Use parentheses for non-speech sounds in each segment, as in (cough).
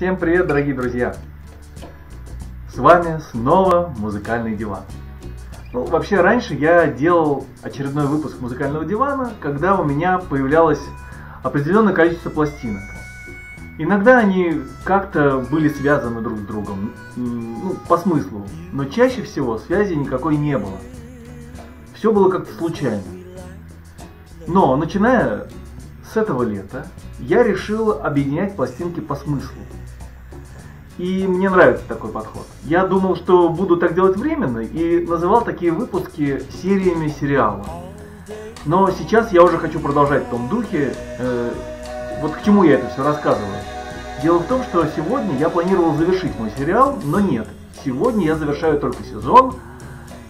Всем привет, дорогие друзья! С вами снова музыкальный диван. Ну, вообще, раньше я делал очередной выпуск музыкального дивана, когда у меня появлялось определенное количество пластинок. Иногда они как-то были связаны друг с другом, ну, по смыслу, но чаще всего связи никакой не было. Все было как-то случайно. Но начиная с этого лета я решил объединять пластинки по смыслу. И мне нравится такой подход. Я думал, что буду так делать временно и называл такие выпуски сериями сериала. Но сейчас я уже хочу продолжать в том духе. Э, вот к чему я это все рассказываю. Дело в том, что сегодня я планировал завершить мой сериал, но нет. Сегодня я завершаю только сезон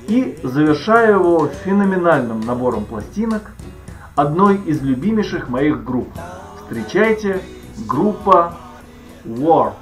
и завершаю его феноменальным набором пластинок одной из любимейших моих групп. Встречайте, группа War.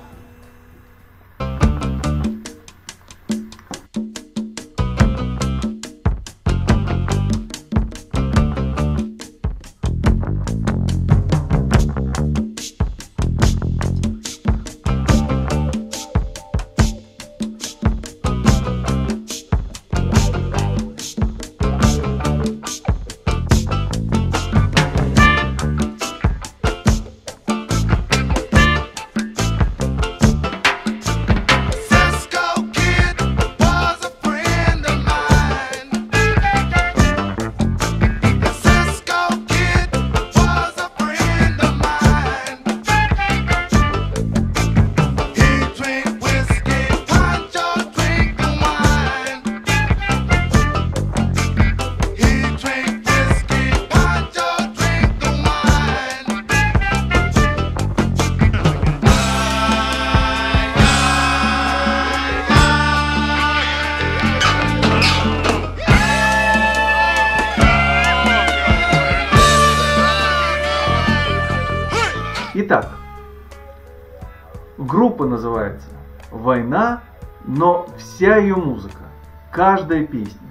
Группа называется «Война», но вся ее музыка, каждая песня,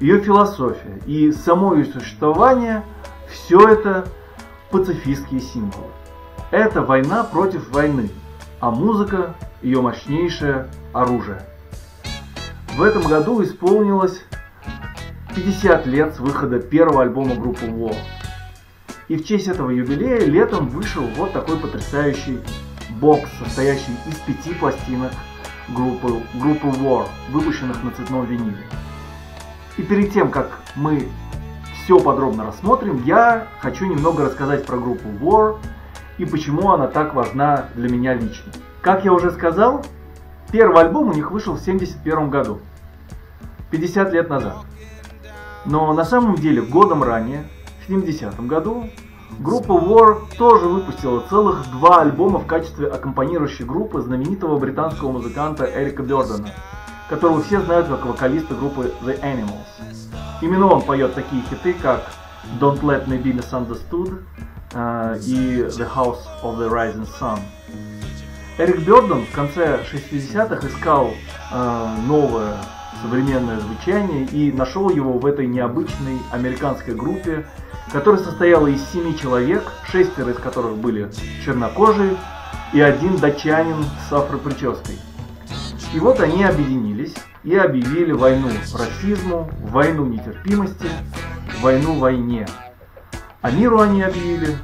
ее философия и само ее существование – все это пацифистские символы. Это война против войны, а музыка – ее мощнейшее оружие. В этом году исполнилось 50 лет с выхода первого альбома группы War – и в честь этого юбилея летом вышел вот такой потрясающий бокс, состоящий из пяти пластинок группы, группы War, выпущенных на цветном виниле. И перед тем, как мы все подробно рассмотрим, я хочу немного рассказать про группу War и почему она так важна для меня лично. Как я уже сказал, первый альбом у них вышел в 1971 году, 50 лет назад. Но на самом деле годом ранее, в 70 году группа War тоже выпустила целых два альбома в качестве аккомпанирующей группы знаменитого британского музыканта Эрика Бёрдена, которого все знают как вокалиста группы The Animals. Именно он поет такие хиты, как Don't Let Me Be Misunderstood uh, и The House of the Rising Sun. Эрик Бёрден в конце 60-х искал uh, новое современное звучание и нашел его в этой необычной американской группе, которая состояла из семи человек, шестеро из которых были чернокожие и один датчанин с афропрической. И вот они объединились и объявили войну расизму, войну нетерпимости, войну войне. А миру они объявили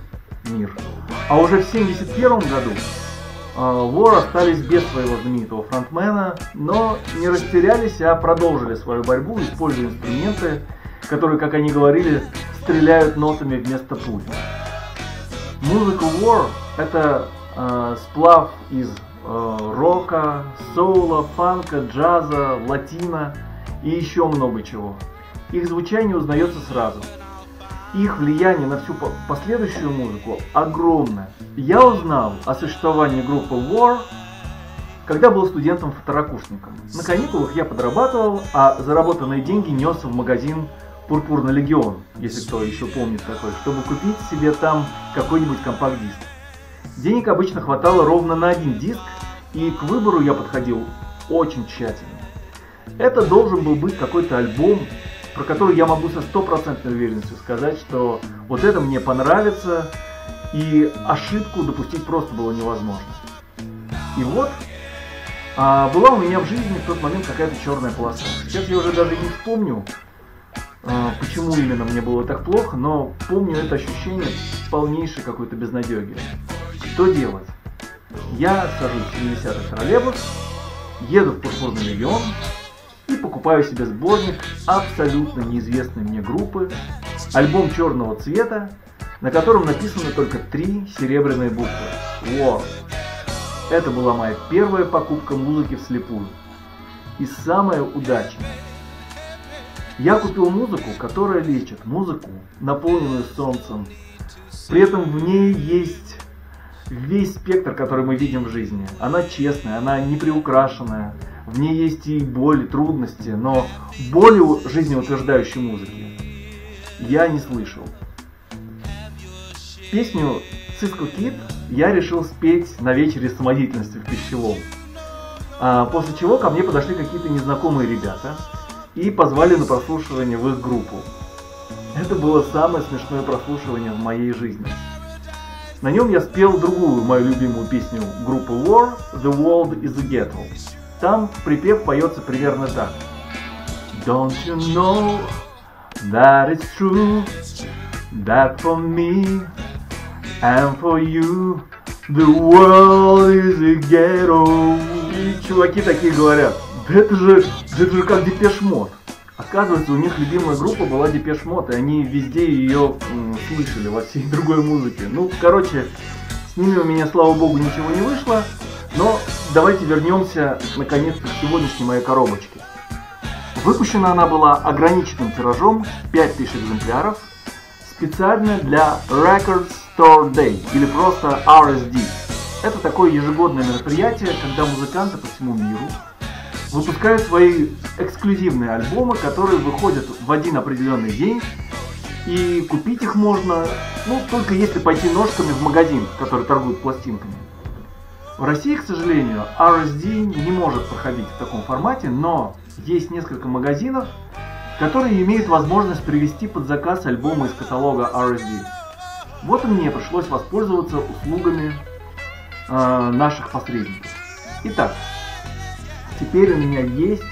мир. А уже в 1971 году Вор остались без своего знаменитого фронтмена, но не растерялись, а продолжили свою борьбу, используя инструменты, которые, как они говорили, стреляют нотами вместо пуль. Музыка War – это э, сплав из э, рока, соула, фанка, джаза, латина и еще много чего. Их звучание узнается сразу. Их влияние на всю последующую музыку огромное. Я узнал о существовании группы War, когда был студентом-второкурсником. На каникулах я подрабатывал, а заработанные деньги нес в магазин Пурпурный легион, если кто еще помнит такой, чтобы купить себе там какой-нибудь компакт-диск. Денег обычно хватало ровно на один диск, и к выбору я подходил очень тщательно. Это должен был быть какой-то альбом, про который я могу со стопроцентной уверенностью сказать, что вот это мне понравится, и ошибку допустить просто было невозможно. И вот а, была у меня в жизни в тот момент какая-то черная полоса. Сейчас я уже даже не вспомню, а, почему именно мне было так плохо, но помню это ощущение полнейшей какой-то безнадеги. Что делать? Я сажусь в 70-й троллейбус, еду в Пурпурный регион и покупаю себе сборник абсолютно неизвестной мне группы, альбом черного цвета, на котором написаны только три серебряные буквы. War. Это была моя первая покупка музыки вслепую. И самая удачная. Я купил музыку, которая лечит, музыку, наполненную солнцем. При этом в ней есть весь спектр, который мы видим в жизни. Она честная, она не приукрашенная. В ней есть и боль, и трудности, но боли жизнеутверждающей музыки я не слышал. Песню Cisco Kid я решил спеть на вечере самодеятельности в пищевом. А, после чего ко мне подошли какие-то незнакомые ребята и позвали на прослушивание в их группу. Это было самое смешное прослушивание в моей жизни. На нем я спел другую мою любимую песню группы War, The World is a Ghetto. Там припев поется примерно так. Don't you know that it's true that for me and for you the world is a ghetto. И чуваки такие говорят, да это же, да это же как Depeche Mode. Оказывается, у них любимая группа была Depeche Mode, и они везде ее м, слышали во всей (laughs) другой музыке. Ну, короче, с ними у меня, слава богу, ничего не вышло. Но давайте вернемся наконец-то к сегодняшней моей коробочке. Выпущена она была ограниченным тиражом 5000 экземпляров, специально для Record Store Day или просто RSD. Это такое ежегодное мероприятие, когда музыканты по всему миру выпускают свои эксклюзивные альбомы, которые выходят в один определенный день, и купить их можно, ну, только если пойти ножками в магазин, который торгует пластинками. В России, к сожалению, RSD не может проходить в таком формате, но есть несколько магазинов, которые имеют возможность привести под заказ альбомы из каталога RSD. Вот и мне пришлось воспользоваться услугами э, наших посредников. Итак, теперь у меня есть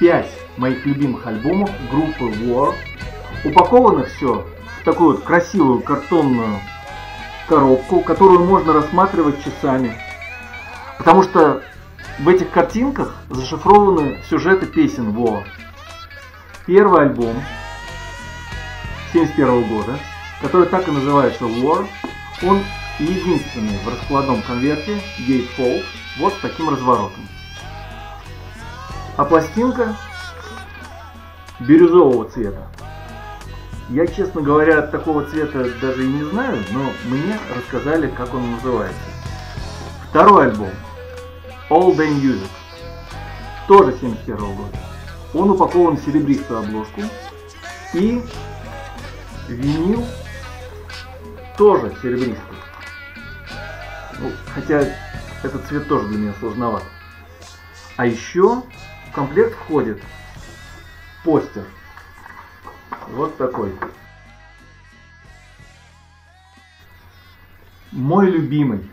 5 моих любимых альбомов группы War. Упаковано все в такую вот красивую картонную коробку, которую можно рассматривать часами. Потому что в этих картинках зашифрованы сюжеты песен War. Первый альбом 1971 года, который так и называется War, он единственный в раскладном конверте Gatefold, вот с таким разворотом. А пластинка бирюзового цвета. Я, честно говоря, такого цвета даже и не знаю, но мне рассказали, как он называется. Второй альбом All Day Music, тоже 71 года. Он упакован в серебристую обложку и винил тоже серебристый. Ну, хотя этот цвет тоже для меня сложноват. А еще в комплект входит постер вот такой. Мой любимый,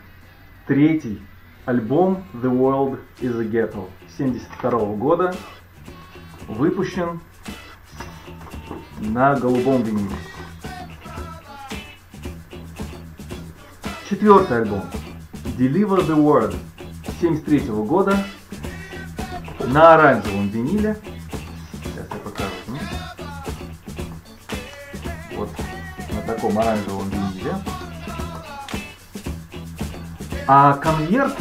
третий альбом The World is a Ghetto 72 года выпущен на голубом виниле. Четвертый альбом Deliver the World 73 года на оранжевом виниле таком оранжевом виниле. А конверт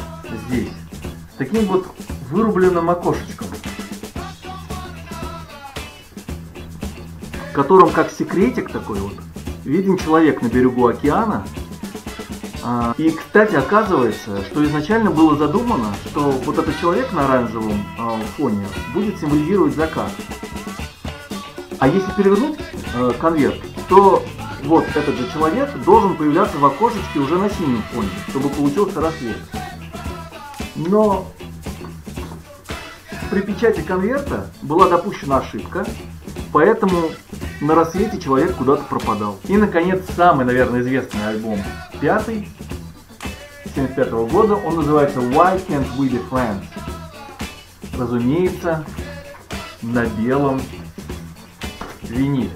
здесь с таким вот вырубленным окошечком, в котором как секретик такой вот виден человек на берегу океана. А, и, кстати, оказывается, что изначально было задумано, что вот этот человек на оранжевом а, фоне будет символизировать закат. А если перевернуть э, конверт, то вот этот же человек должен появляться в окошечке уже на синем фоне, чтобы получился рассвет. Но при печати конверта была допущена ошибка, поэтому на рассвете человек куда-то пропадал. И, наконец, самый, наверное, известный альбом, пятый, 1975 года. Он называется Why Can't We Be Friends? Разумеется, на белом виниле.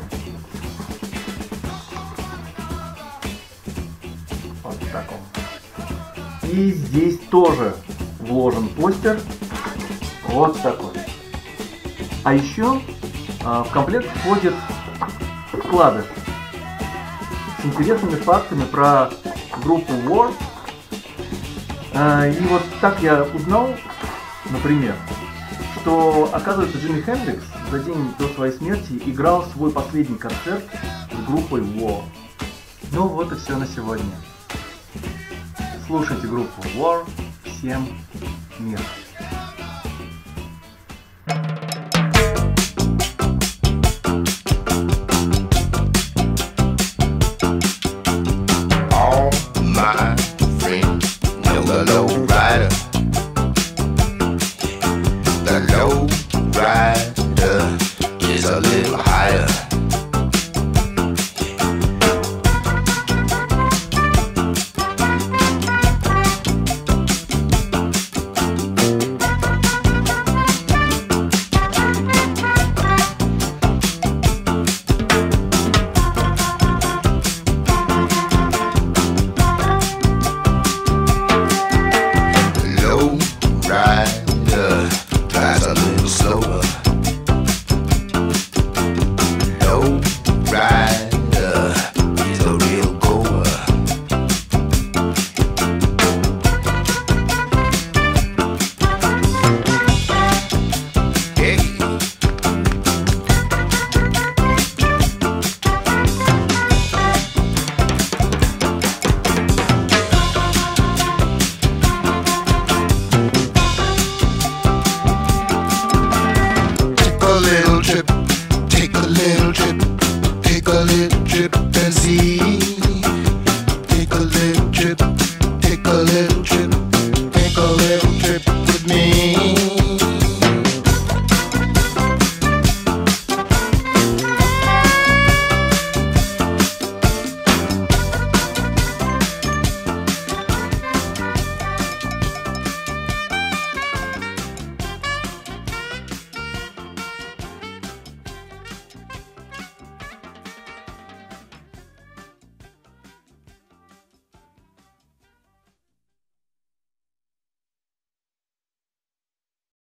И здесь тоже вложен постер. Вот такой. А еще а, в комплект входит вкладыш с интересными фактами про группу War. А, и вот так я узнал, например, что, оказывается, Джимми Хендрикс за день до своей смерти играл свой последний концерт с группой War. Ну вот и все на сегодня. Слушайте группу War. Всем мир.